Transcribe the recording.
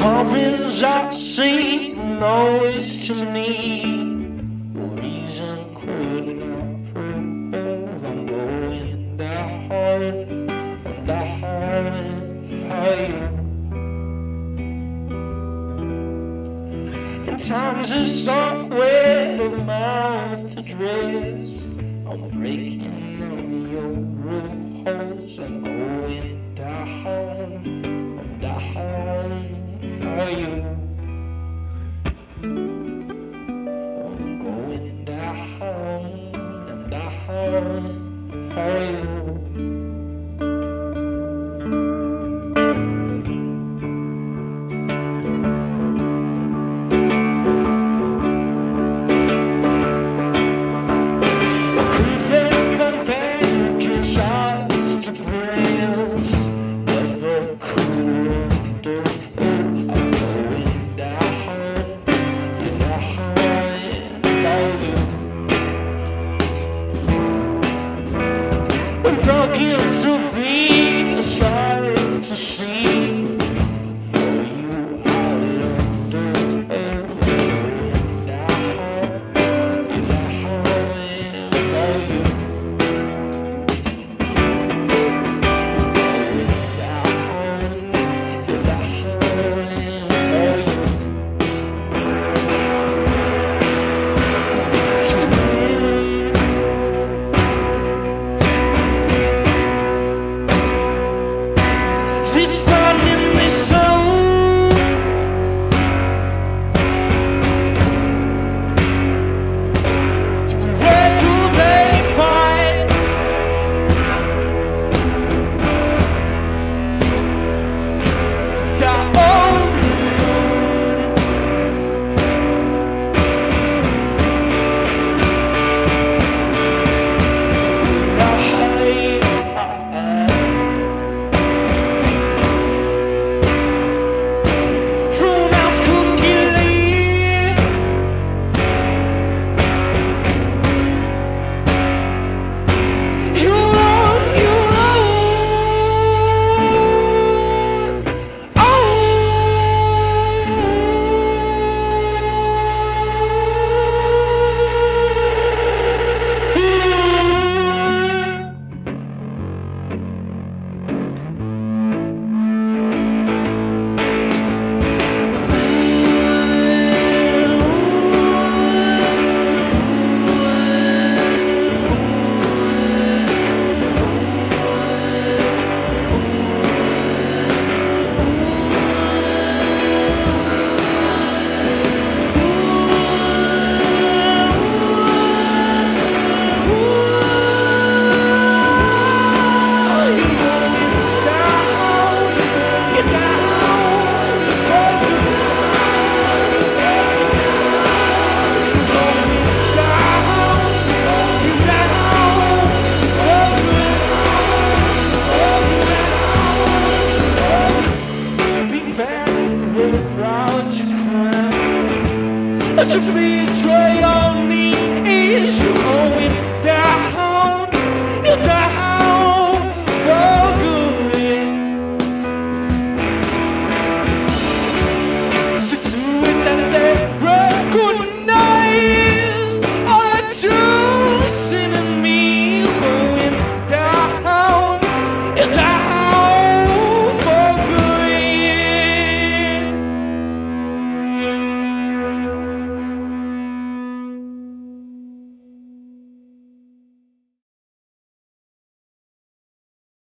I see always to me. Reason could not prove I'm going down, I'm down higher. And time's a somewhere to mouth To you betray